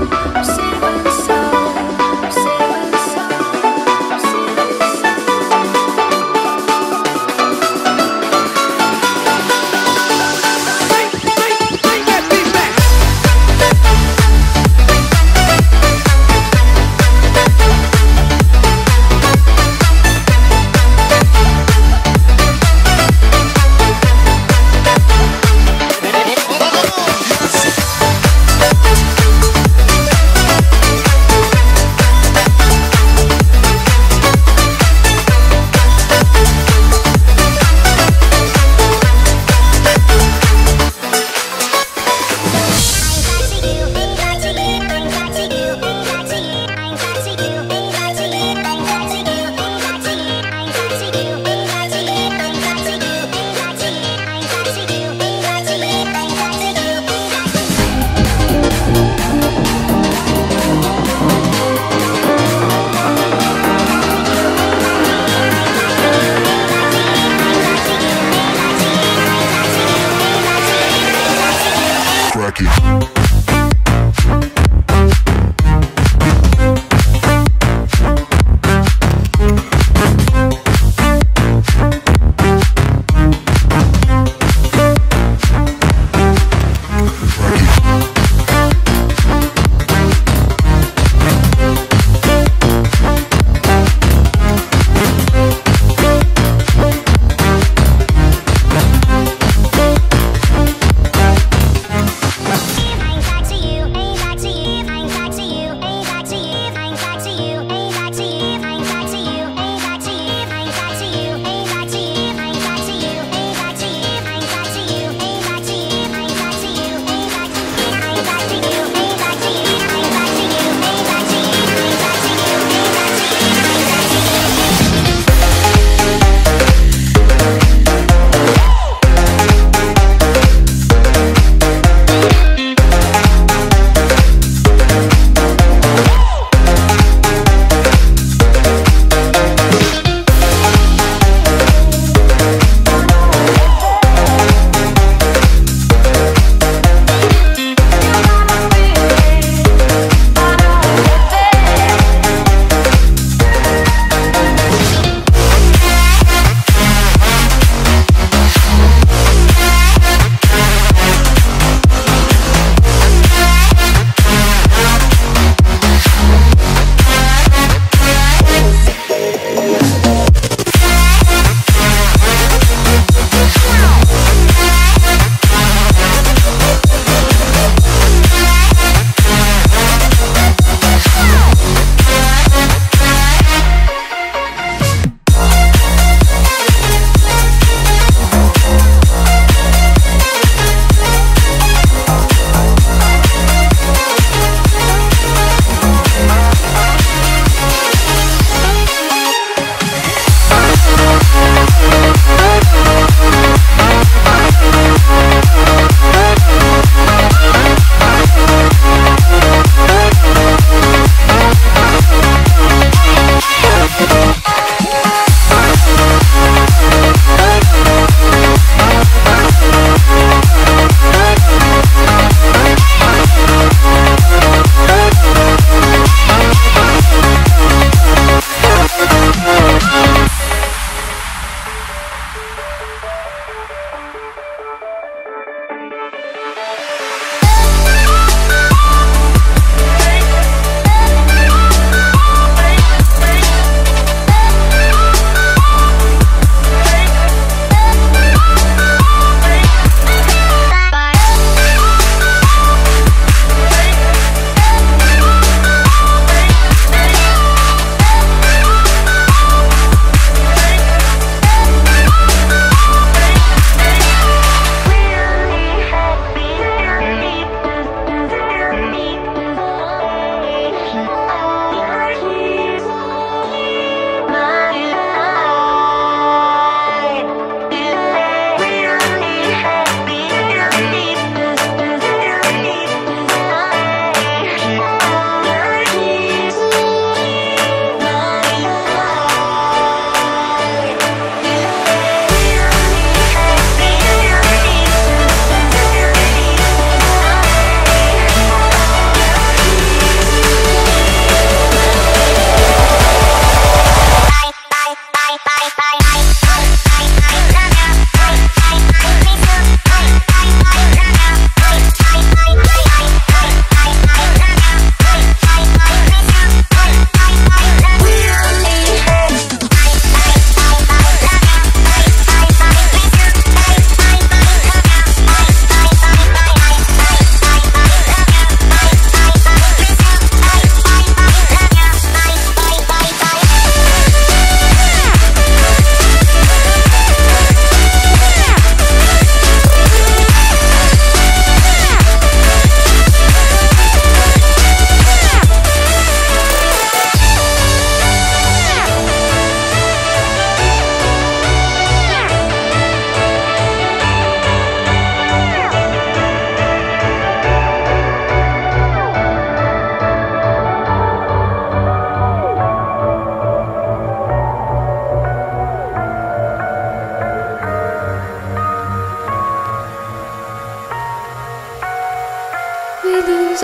Thank you.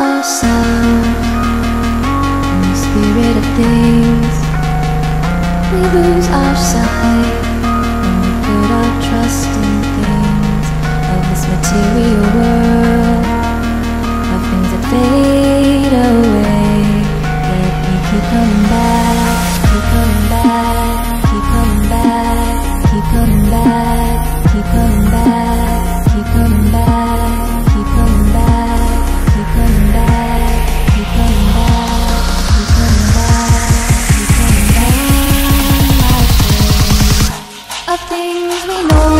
of sound In the spirit of things We lose our sight. things we know.